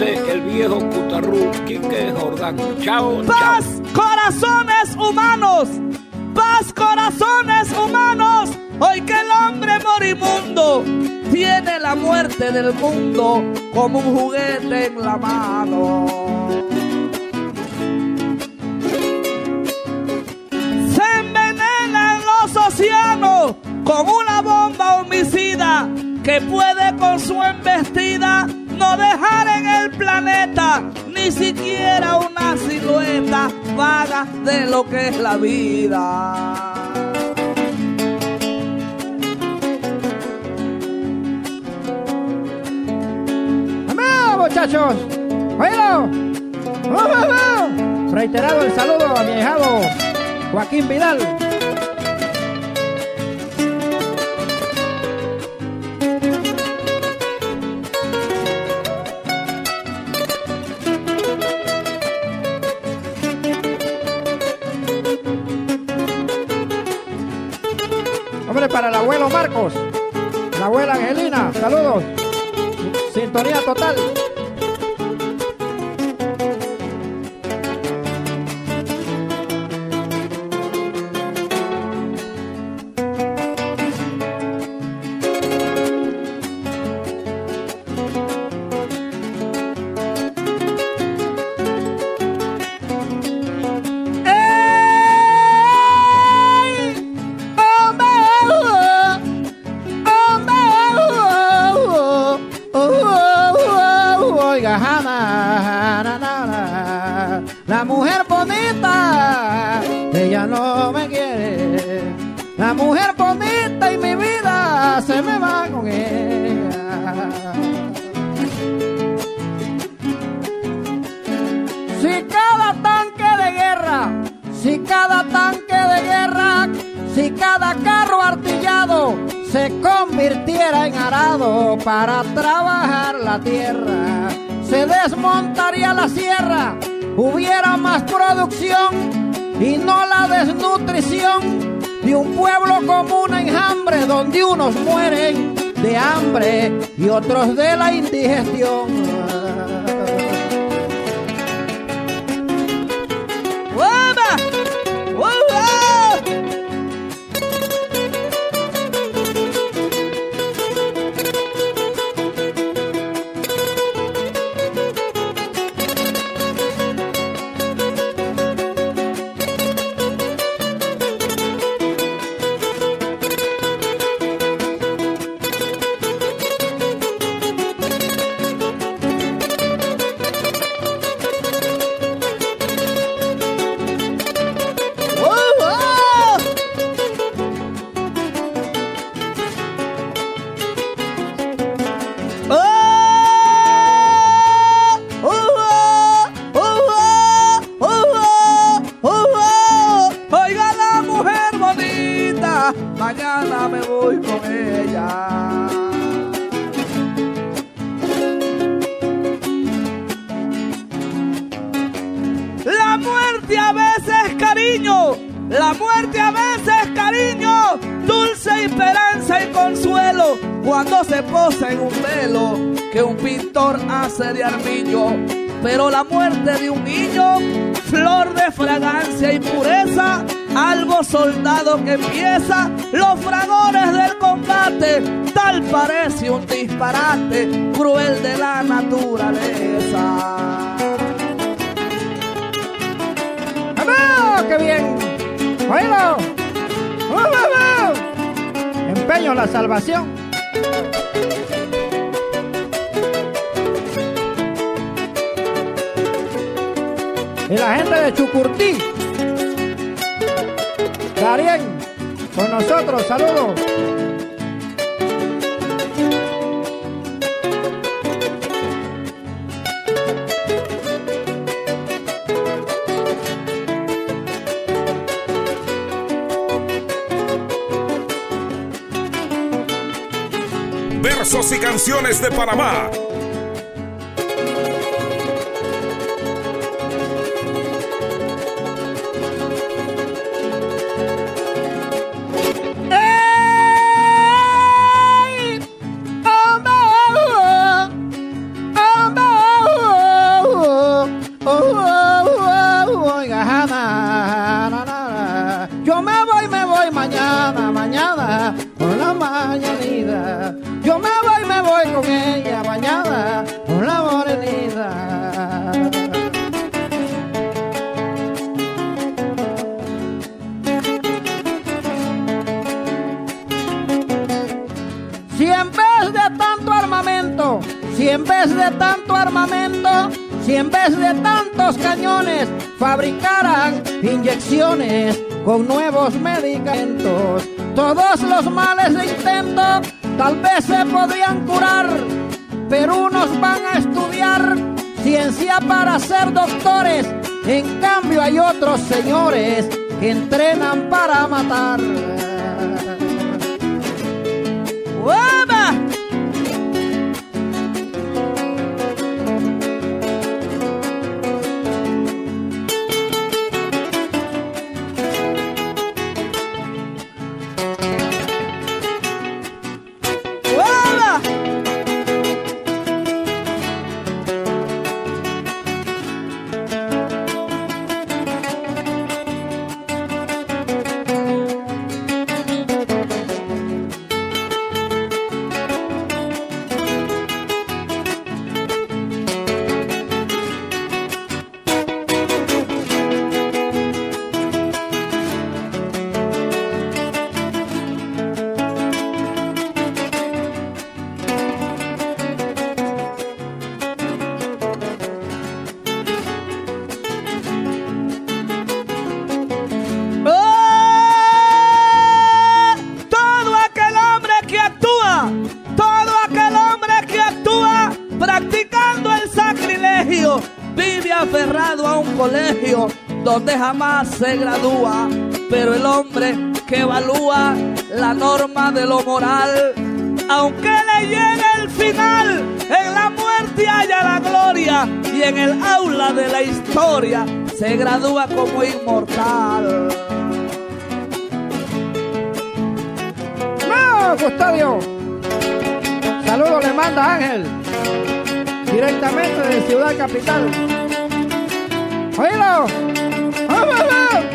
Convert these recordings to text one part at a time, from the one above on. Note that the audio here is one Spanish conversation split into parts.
el viejo Quique Jordán. Chao. Paz, corazones humanos. Paz, corazones humanos. Hoy que el hombre morimundo tiene la muerte del mundo como un juguete en la mano. Se envenenan los océanos con una bomba homicida que puede con su embestida no dejar en el planeta ni siquiera una silueta vaga de lo que es la vida. muchachos. Oído. Reiterado el saludo a mi hijado Joaquín Vidal. Abuelo Marcos, la abuela Angelina, saludos. Sintonía total. Se me va con ella. Si cada tanque de guerra, si cada tanque de guerra, si cada carro artillado se convirtiera en arado para trabajar la tierra, se desmontaría la sierra hubiera más producción y no la desnutrición de un pueblo como un enjambre donde unos mueren de hambre y otros de la indigestión. La muerte a veces cariño, dulce esperanza y consuelo cuando se posa en un velo que un pintor hace de armiño. Pero la muerte de un niño, flor de fragancia y pureza, algo soldado que empieza los fragores del combate, tal parece un disparate cruel de la naturaleza. ¡Qué bien! ¡Oílo! Empeño la salvación. Y la gente de Chucurtí. Darien, con nosotros, saludos. y canciones de Panamá. mañanita. Yo me voy, me voy con ella bañada por la morenita. Si en vez de tanto armamento, si en vez de tanto armamento, si en vez de tantos cañones fabricaran inyecciones con nuevos medicamentos, todos los males de intento tal vez se podrían curar, pero unos van a estudiar ciencia para ser doctores, en cambio hay otros señores que entrenan para matar. Donde jamás se gradúa, pero el hombre que evalúa la norma de lo moral, aunque le llegue el final, en la muerte haya la gloria y en el aula de la historia se gradúa como inmortal. ¡No, Custodio! Saludos le manda Ángel, directamente de Ciudad Capital. ¡Oílo! un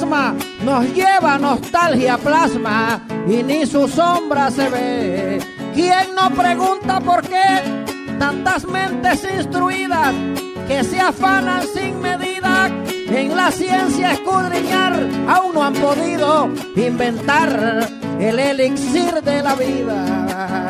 nos lleva nostalgia plasma y ni su sombra se ve. ¿Quién no pregunta por qué tantas mentes instruidas que se afanan sin medida en la ciencia escudriñar aún no han podido inventar el elixir de la vida?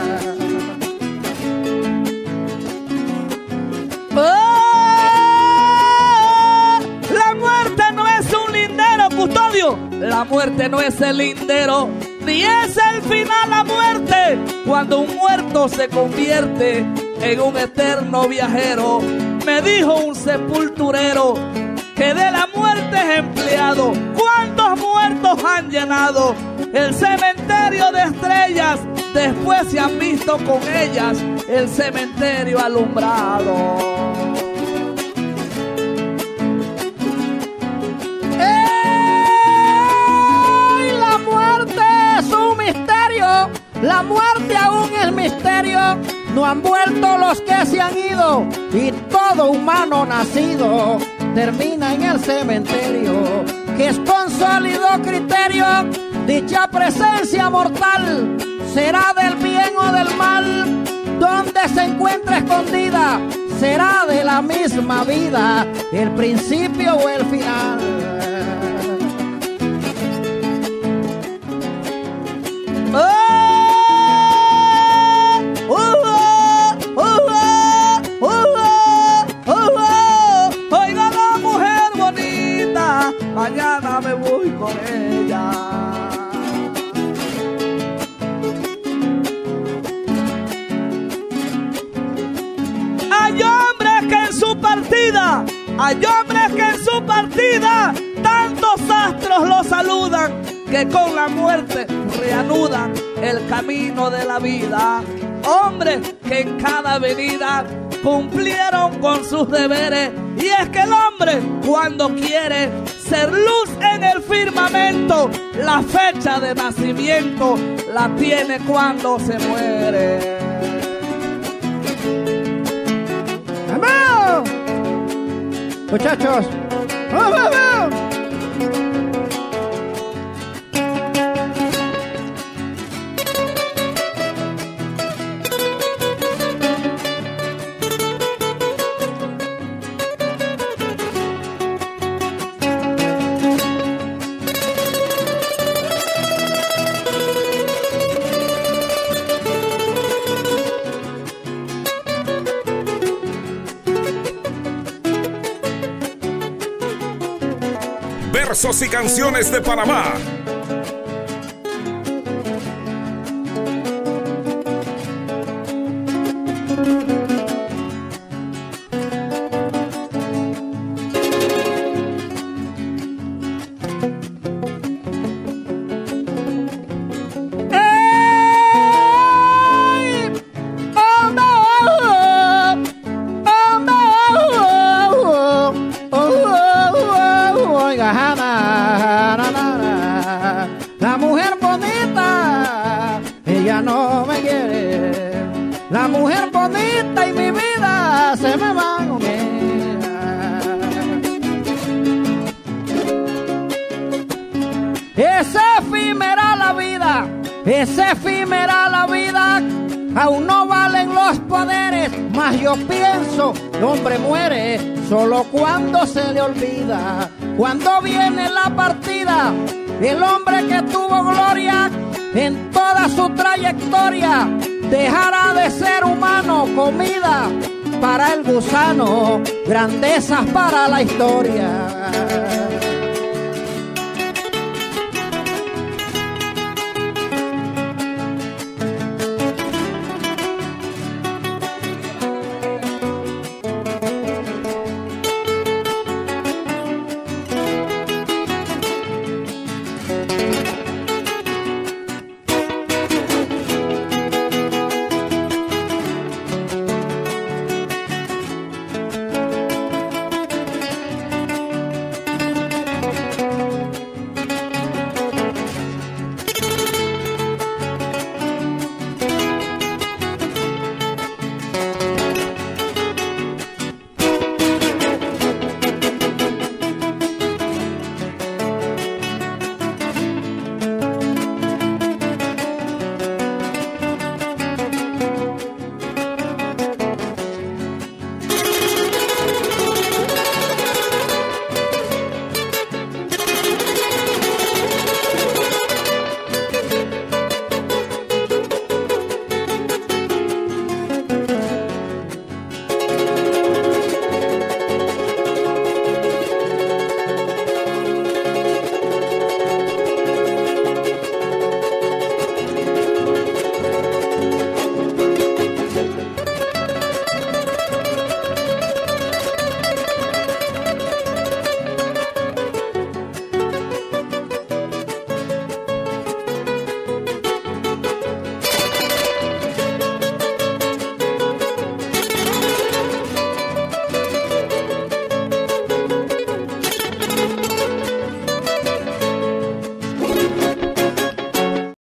La muerte no es el lindero, ni es el final la muerte. Cuando un muerto se convierte en un eterno viajero, me dijo un sepulturero que de la muerte es empleado. ¿Cuántos muertos han llenado el cementerio de estrellas? Después se han visto con ellas el cementerio alumbrado. Misterio, no han vuelto los que se han ido. Y todo humano nacido termina en el cementerio, que es con sólido criterio dicha presencia mortal será del bien o del mal, donde se encuentra escondida será de la misma vida, el principio o el final. Hay hombres que en su partida tantos astros lo saludan que con la muerte reanudan el camino de la vida. Hombres que en cada venida cumplieron con sus deberes. Y es que el hombre cuando quiere ser luz en el firmamento, la fecha de nacimiento la tiene cuando se muere. Muchachos, ¡vamos, Versos y canciones de Panamá. Es efímera la vida, es efímera la vida. Aún no valen los poderes, mas yo pienso, el hombre muere solo cuando se le olvida. Cuando viene la partida, el hombre que tuvo gloria en toda su trayectoria dejará de ser humano, comida para el gusano, grandezas para la historia.